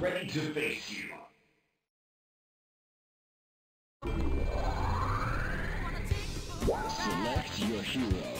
ready to face you. Select your hero.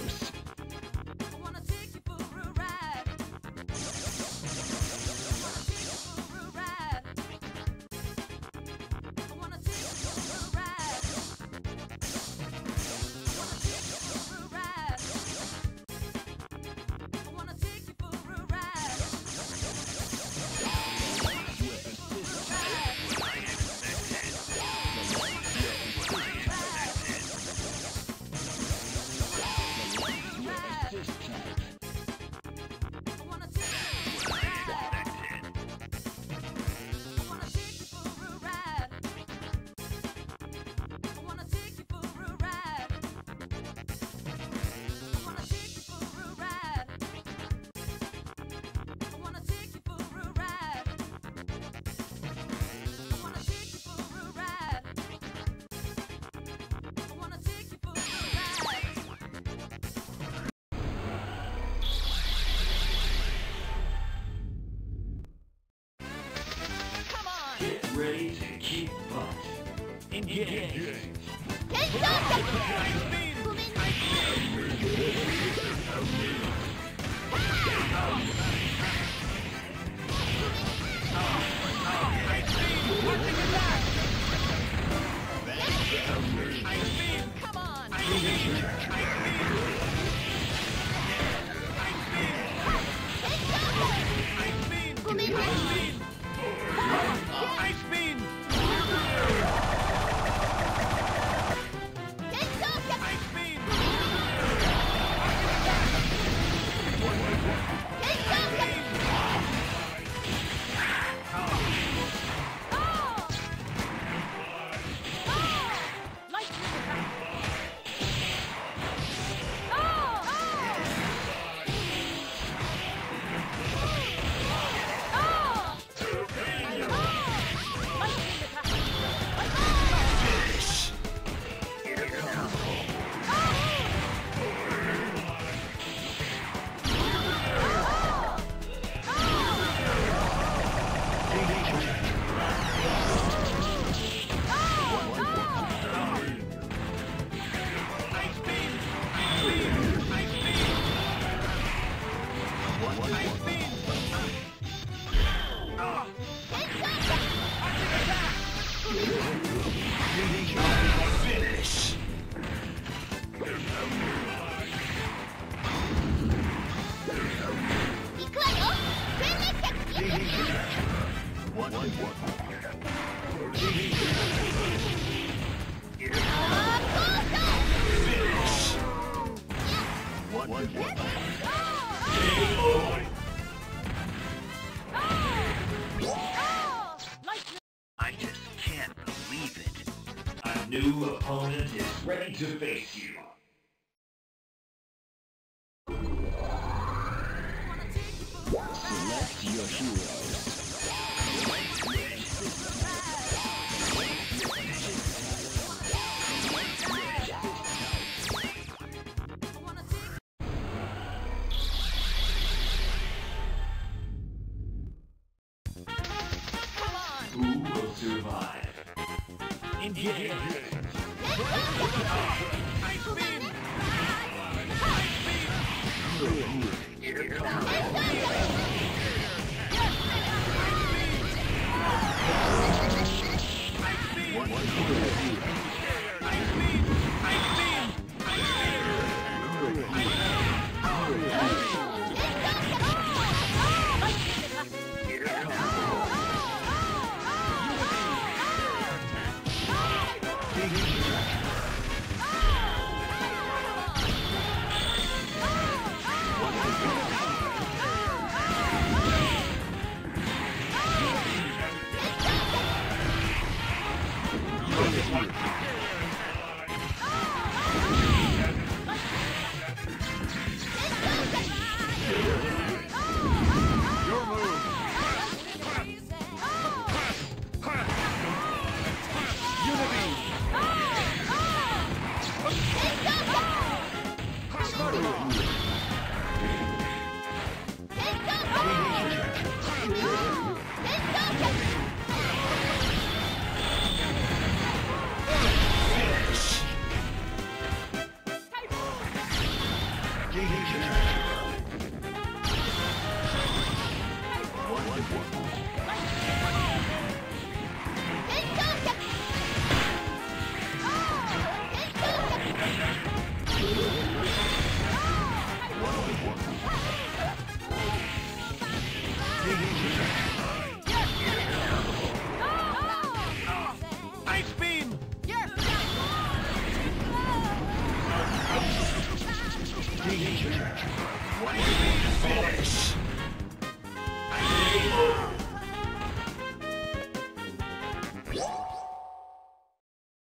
ごめんなさい I just can't believe it. A new opponent is ready to face you. yeah.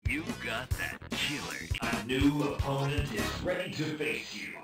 You've got that killer. A new opponent is ready to face you.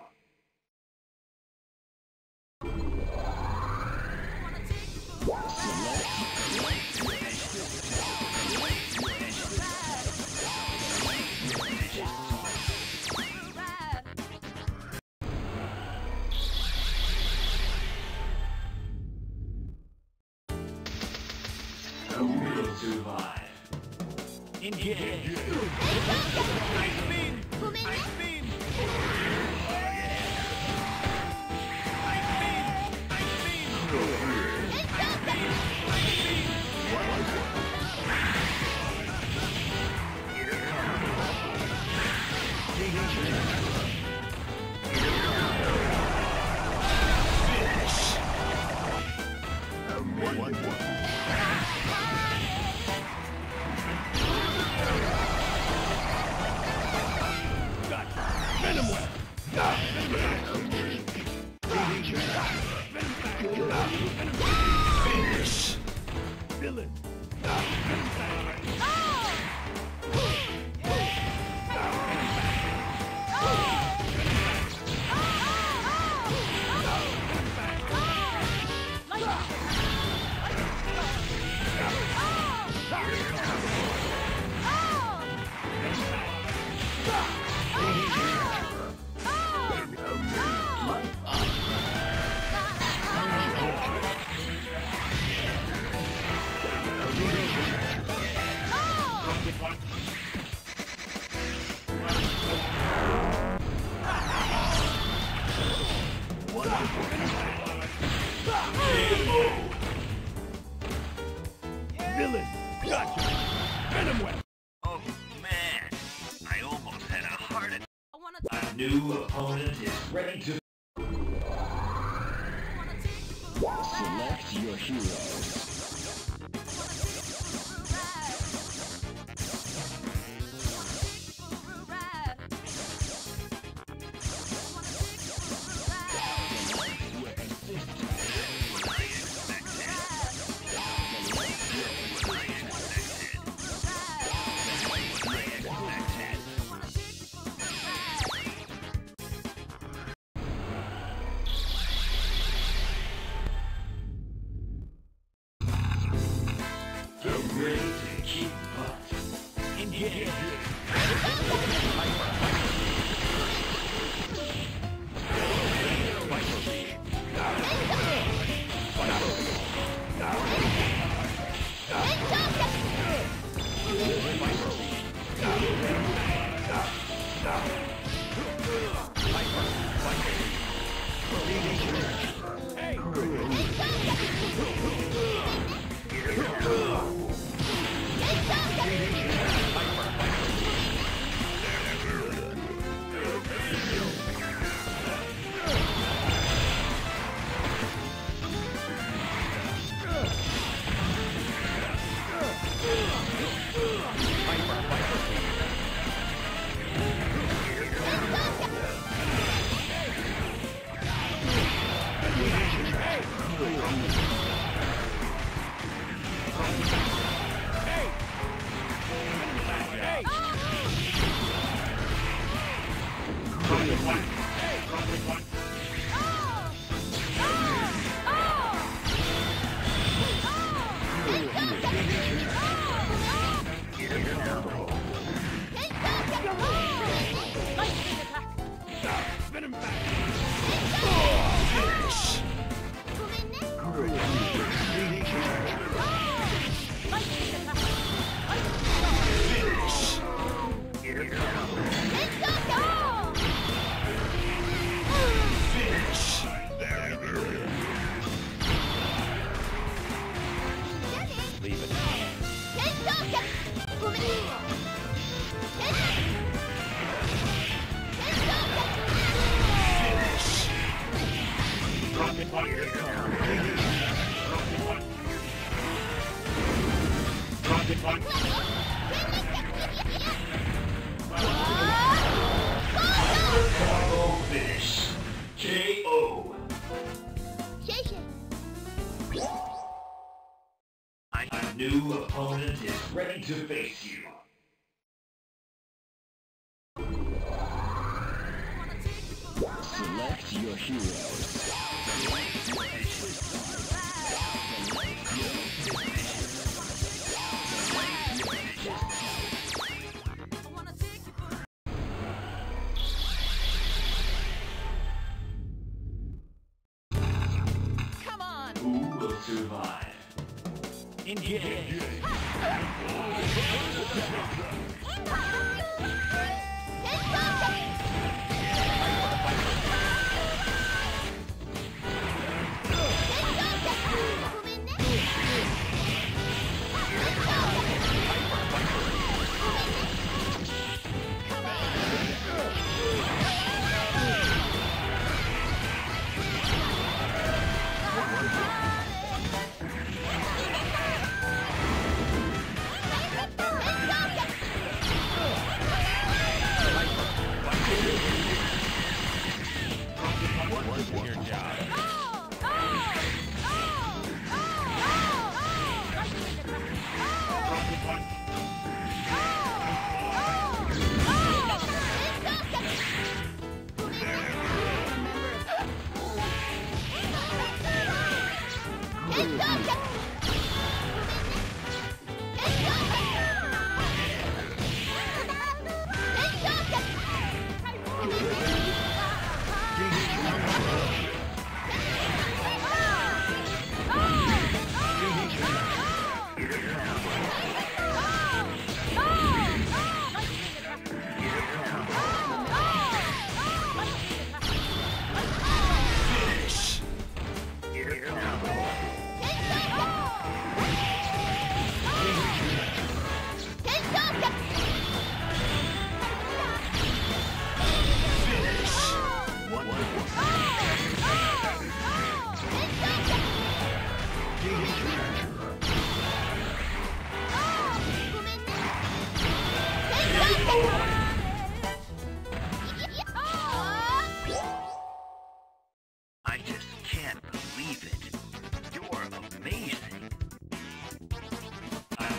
Finish. Villain. Ah! Select your heroes.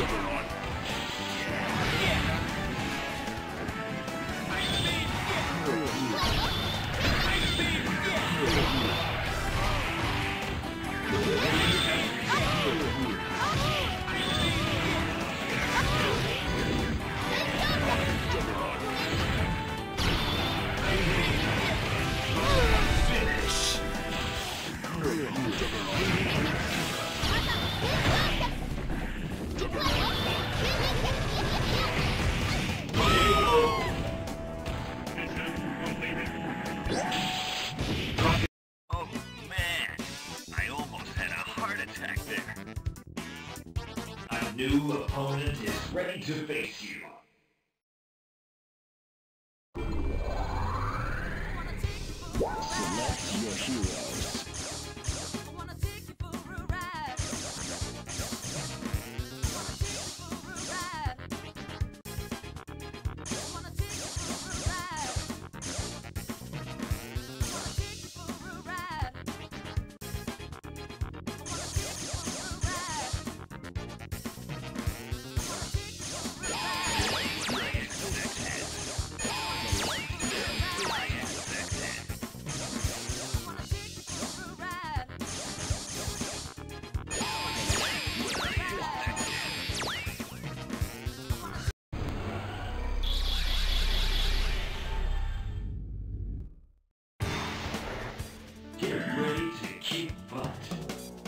Subaron. do it.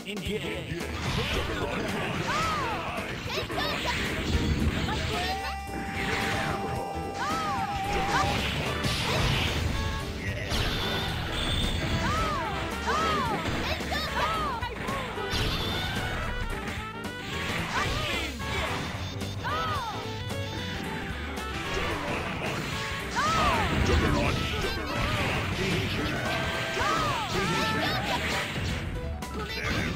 in game. In game. Juggernaut! Juggernaut! Juggernaut! Delivery.